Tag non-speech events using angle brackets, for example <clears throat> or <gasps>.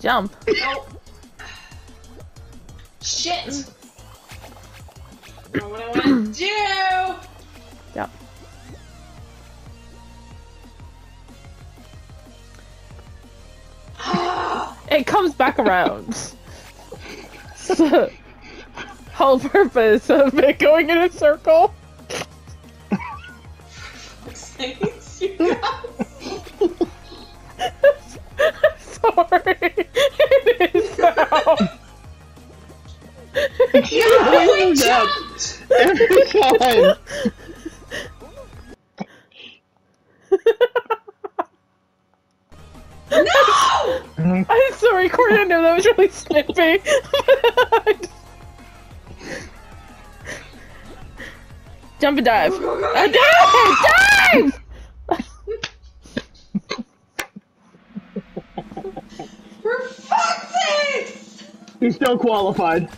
Jump. Oh. Shit! Mm. Not what I want <clears throat> to do! Yep. <gasps> It comes back around. so, <laughs> whole purpose of it going in a circle. <laughs> You that every time. No! I'm sorry, Corey, I know that was really snippy. Jump and dive. Uh, dive! Dive! For fuck's sake! You're still qualified.